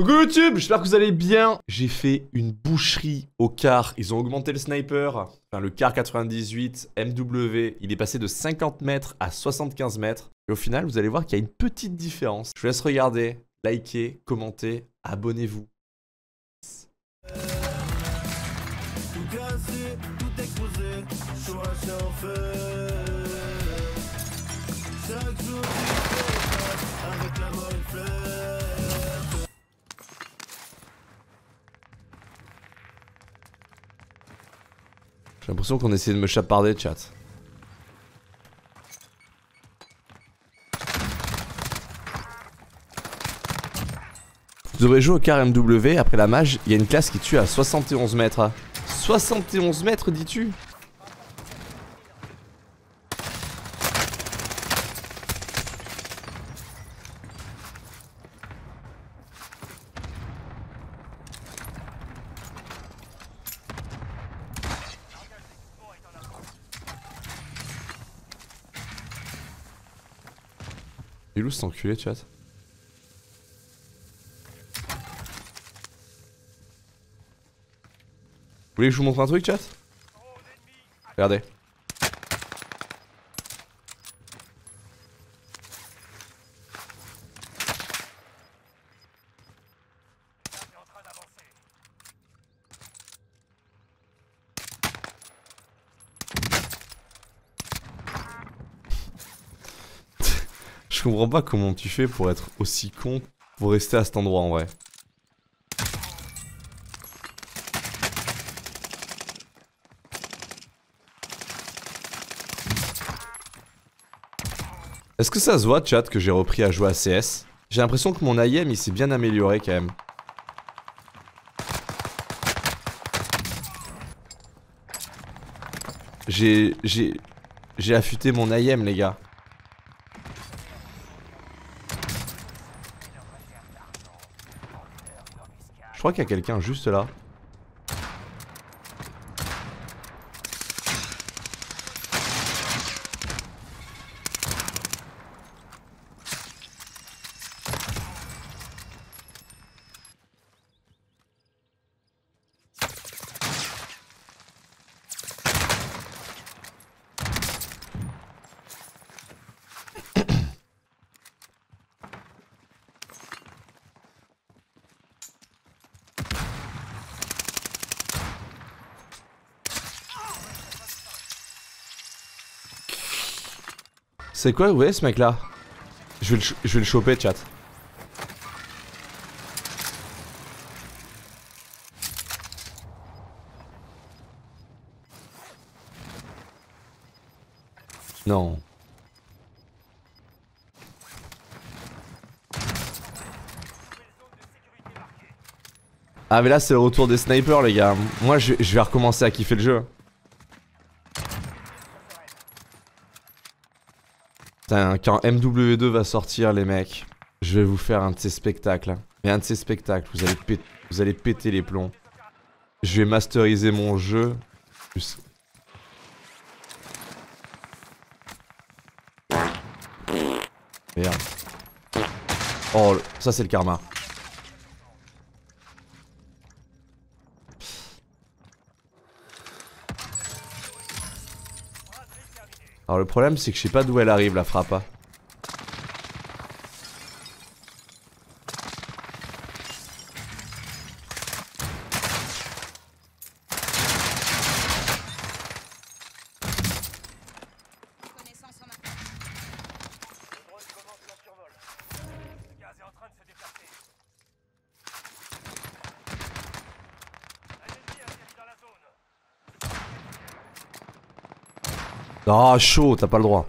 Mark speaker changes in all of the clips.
Speaker 1: Coucou YouTube, j'espère que vous allez bien. J'ai fait une boucherie au car. Ils ont augmenté le sniper, enfin le car 98 MW. Il est passé de 50 mètres à 75 mètres. Et au final, vous allez voir qu'il y a une petite différence. Je vous laisse regarder, liker, commenter, abonnez-vous. J'ai l'impression qu'on essaie de me chaparder, chat. Vous devrez jouer au car MW, après la mage, il y a une classe qui tue à 71 mètres. 71 mètres, dis-tu? Il est où cet enculé, chat Vous voulez que je vous montre un truc, chat? Regardez. Je comprends pas comment tu fais pour être aussi con pour rester à cet endroit en vrai. Est-ce que ça se voit, chat, que j'ai repris à jouer à CS J'ai l'impression que mon IM il s'est bien amélioré quand même. J'ai... J'ai... J'ai affûté mon IM les gars. Je crois qu'il y a quelqu'un juste là. C'est quoi, vous voyez ce mec là je vais, le je vais le choper, chat. Non. Ah mais là c'est le retour des snipers les gars. Moi je, je vais recommencer à kiffer le jeu. Putain, quand MW2 va sortir, les mecs, je vais vous faire un de ces spectacles. Et un de ces spectacles, vous allez péter les plombs. Je vais masteriser mon jeu. Merde. Oh, ça c'est le karma. Alors le problème c'est que je sais pas d'où elle arrive la frappe. Hein. Ah, chaud, t'as pas le droit.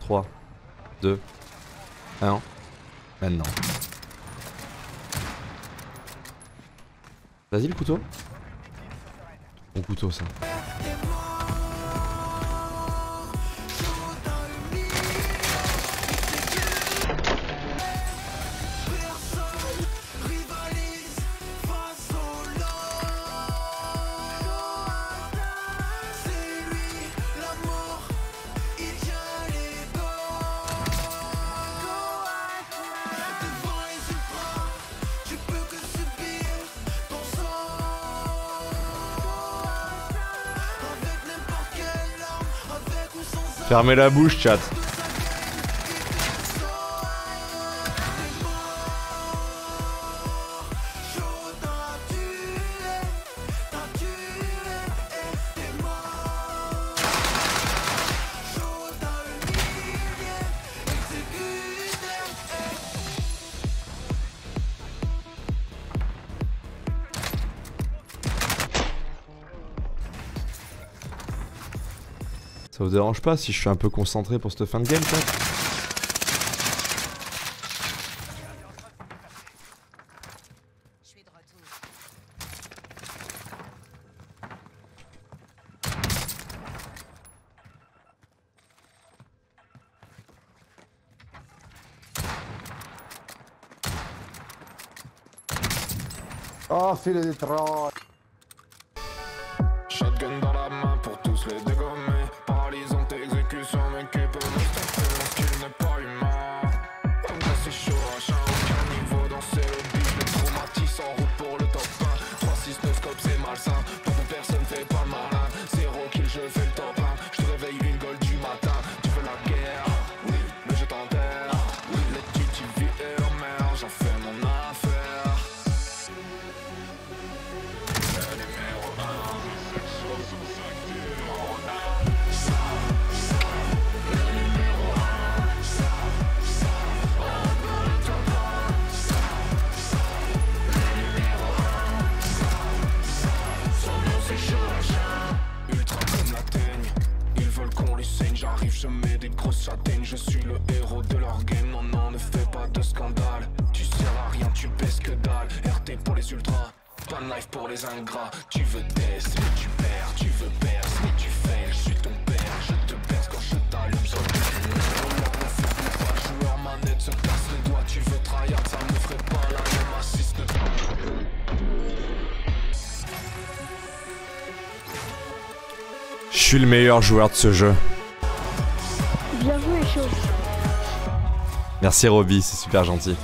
Speaker 1: Trois, deux, un, maintenant. Vas-y le couteau. Bon couteau ça. Fermez la bouche, chat. Ça vous dérange pas si je suis un peu concentré pour cette fin de game,
Speaker 2: retour.
Speaker 3: Oh, filet di troia.
Speaker 4: Ça c'est tu baisses que dalle. RT pour les ultras, pas de life pour les ingrats. Tu veux test, mais tu perds. Tu veux perce, mais tu fais. Je suis ton père, je te perce quand je t'allume sur le joueur manette, se casse les doigts. Tu veux tryhard, ça me ferait pas la même assiste.
Speaker 1: Je suis le meilleur joueur de ce jeu.
Speaker 5: Bien joué.
Speaker 1: Merci Roby, c'est super gentil.